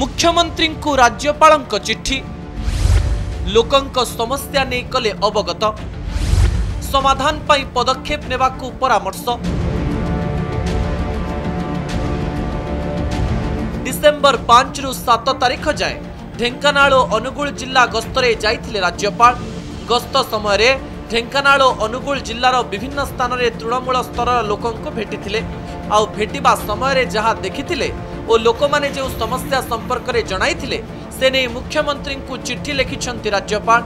ମୁଖ୍ୟମନ୍ତ୍ରୀଙ୍କୁ ରାଜ୍ୟପାଳଙ୍କ ଚିଠି ଲୋକଙ୍କ ସମସ୍ୟା ନେଇ କଲେ ଅବଗତ ସମାଧାନ ପାଇଁ ପଦକ୍ଷେପ ନେବାକୁ ପରାମର୍ଶ ଡିସେମ୍ବର ପାଞ୍ଚରୁ ସାତ ତାରିଖ ଯାଏ ଢେଙ୍କାନାଳ ଓ ଅନୁଗୁଳ ଜିଲ୍ଲା ଗସ୍ତରେ ଯାଇଥିଲେ ରାଜ୍ୟପାଳ ଗସ୍ତ ସମୟରେ ଢେଙ୍କାନାଳ ଓ ଅନୁଗୁଳ ଜିଲ୍ଲାର ବିଭିନ୍ନ ସ୍ଥାନରେ ତୃଣମୂଳ ସ୍ତରର ଲୋକଙ୍କୁ ଭେଟିଥିଲେ ଆଉ ଭେଟିବା ସମୟରେ ଯାହା ଦେଖିଥିଲେ ଓ ଲୋକମାନେ ଯେଉଁ ସମସ୍ୟା ସମ୍ପର୍କରେ ଜଣାଇଥିଲେ ସେ ନେଇ ମୁଖ୍ୟମନ୍ତ୍ରୀଙ୍କୁ ଚିଠି ଲେଖିଛନ୍ତି ରାଜ୍ୟପାଳ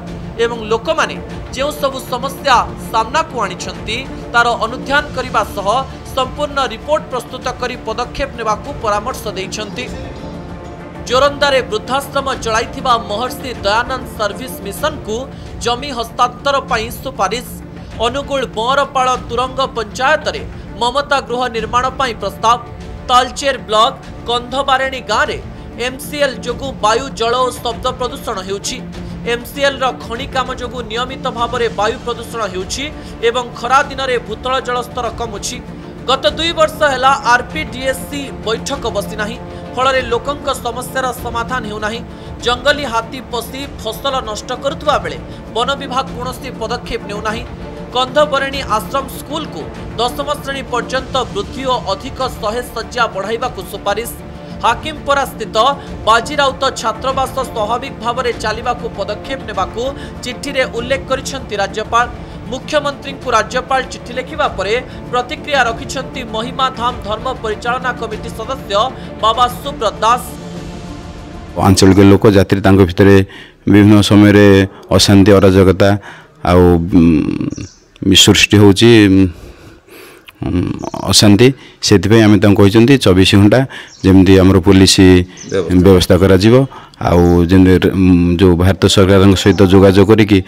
ଏବଂ ଲୋକମାନେ ଯେଉଁ ସବୁ ସମସ୍ୟା ସାମ୍ନାକୁ ଆଣିଛନ୍ତି ତାର ଅନୁଧ୍ୟାନ କରିବା ସହ ସମ୍ପୂର୍ଣ୍ଣ ରିପୋର୍ଟ ପ୍ରସ୍ତୁତ କରି ପଦକ୍ଷେପ ନେବାକୁ ପରାମର୍ଶ ଦେଇଛନ୍ତି ଜୋରନ୍ଦାରେ ବୃଦ୍ଧାଶ୍ରମ ଚଳାଇଥିବା ମହର୍ଷି ଦୟାନନ୍ଦ ସର୍ଭିସ୍ ମିଶନକୁ ଜମି ହସ୍ତାନ୍ତର ପାଇଁ ସୁପାରିଶ ଅନୁଗୁଳ ବଅଁରପାଳ ତୁରଙ୍ଗ ପଞ୍ଚାୟତରେ ମମତା ଗୃହ ନିର୍ମାଣ ପାଇଁ ପ୍ରସ୍ତାବ ତାଲଚେର ବ୍ଲକ ଗନ୍ଧବାରେଣୀ ଗାଁରେ ଏମ୍ସିଏଲ୍ ଯୋଗୁଁ ବାୟୁ ଜଳ ଓ ଶବ୍ଦ ପ୍ରଦୂଷଣ ହେଉଛି ଏମ୍ସିଏଲ୍ର ଖଣି କାମ ଯୋଗୁଁ ନିୟମିତ ଭାବରେ ବାୟୁ ପ୍ରଦୂଷଣ ହେଉଛି ଏବଂ ଖରା ଦିନରେ ଭୂତଳ ଜଳସ୍ତର କମୁଛି ଗତ ଦୁଇ ବର୍ଷ ହେଲା ଆର୍ପିଡିଏସ୍ସି ବୈଠକ ବସିନାହିଁ ଫଳରେ ଲୋକଙ୍କ ସମସ୍ୟାର ସମାଧାନ ହେଉନାହିଁ ଜଙ୍ଗଲୀ ହାତୀ ପଶି ଫସଲ ନଷ୍ଟ କରୁଥିବା ବେଳେ ବନ ବିଭାଗ କୌଣସି ପଦକ୍ଷେପ ନେଉନାହିଁ કંધબરણી আশ্রম স্কুলকু দশম শ্রেণী পর্যন্ত বৃদ্ধি ও অধিক শহে শয্যা બઢાઇવાકુ সুপারিশ হাকিমপোরা স্থিত বাজি রাউত ছাত্রবাস স্বাভাবিক ভাবে চালু পদক্ষেপ নেওয়া চিঠিরে উল্লেখ করেছেন রাজ্যপাল মুখ্যমন্ত্রী রাজ্যপাল চিঠি লেখা পরে প্রতিক্রিয়া রাখছেন মহিমা ধাম ধর্ম পরিচালনা কমিটি সদস্য বাবা সুব্রত দাস আঞ্চলিক লোক জাতির তাঙ্ক ভিতরে বিভিন্ন সময় অশান্তি অরাজকতা আ ସୃଷ୍ଟି ହେଉଛି ଅଶାନ୍ତି ସେଥିପାଇଁ ଆମେ ତାଙ୍କୁ କହିଛନ୍ତି ଚବିଶ ଘଣ୍ଟା ଯେମିତି ଆମର ପୋଲିସ ବ୍ୟବସ୍ଥା କରାଯିବ ଆଉ ଯେମିତି ଯେଉଁ ଭାରତ ସରକାରଙ୍କ ସହିତ ଯୋଗାଯୋଗ କରିକି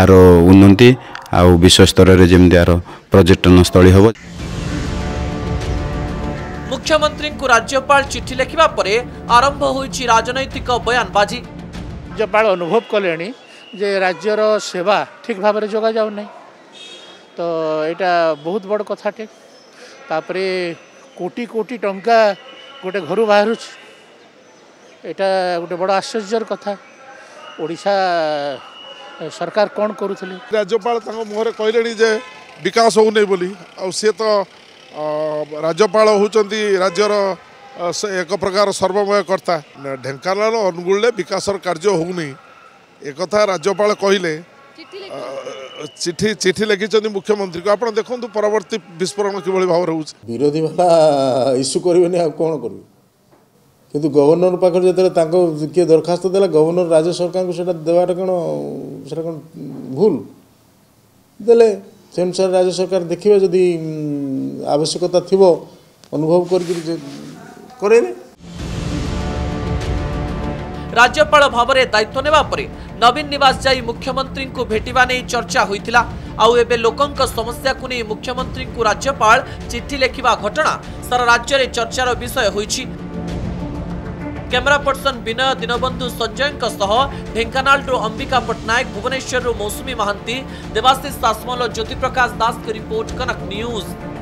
ଆର ଉନ୍ନତି ଆଉ ବିଶ୍ୱ ସ୍ତରରେ ଯେମିତି ଆର ପର୍ଯ୍ୟଟନସ୍ଥଳୀ ହେବ ମୁଖ୍ୟମନ୍ତ୍ରୀଙ୍କୁ ରାଜ୍ୟପାଳ ଚିଠି ଲେଖିବା ପରେ ଆରମ୍ଭ ହୋଇଛି ରାଜନୈତିକ ବୟାନବାଜି ରାଜ୍ୟପାଳ ଅନୁଭବ କଲେଣି ଯେ ରାଜ୍ୟର ସେବା ଠିକ୍ ଭାବରେ ଯୋଗାଯାଉନାହିଁ ତ ଏଇଟା ବହୁତ ବଡ଼ କଥାଟେ ତାପରେ କୋଟି କୋଟି ଟଙ୍କା ଗୋଟେ ଘରୁ ବାହାରୁଛି ଏଇଟା ଗୋଟେ ବଡ଼ ଆଶ୍ଚର୍ଯ୍ୟର କଥା ଓଡ଼ିଶା ସରକାର କ'ଣ କରୁଥିଲେ ରାଜ୍ୟପାଳ ତାଙ୍କ ମୁହଁରେ କହିଲେଣି ଯେ ବିକାଶ ହେଉନି ବୋଲି ଆଉ ସିଏ ତ ରାଜ୍ୟପାଳ ହେଉଛନ୍ତି ରାଜ୍ୟର ଏକ ପ୍ରକାର ସର୍ବମୟ କର୍ତ୍ତା ଢେଙ୍କାନାଳ ଅନୁଗୁଳରେ ବିକାଶର କାର୍ଯ୍ୟ ହେଉନି ଏକଥା ରାଜ୍ୟପାଳ କହିଲେ চিঠি চিঠি লিখিছেন মুখ্যমন্ত্রী আপনার দেখুন পরবর্তী বিস্ফোরণ কিভাবে ভাব রয়েছে বিরোধী বালা ইস্যু করবেনি আর কোণ করবে কিন্তু গভর্নর পাখে যেতে কে দরখাস্ত দেলা গভর্নর রাজ্য সরকার সেটা দেওয়াটা কেন সেটা কেন ভুল দেলে সে অনুসারে রাজ্য সরকার দেখবে যদি আবশ্যকতা থিব অনুভব করি করাইবে রাজ্যপাল ভাবে দায়িত্ব নেওয়া পরে नवीन नवास जा मुख्यमंत्री को भेटवा नहीं चर्चा होता आकं समस्या को नहीं मुख्यमंत्री को राज्यपाल चिठी लिखा घटना सारा राज्य में चर्चार विषय हो कैमेरा पर्सन विनय दीनबंधु संजयानालु अंबिका पट्टनायक भुवनेश्वर मौसुमी महांती देवाशिष सासमल ज्योतिप्रकाश दास रिपोर्ट कनक न्यूज़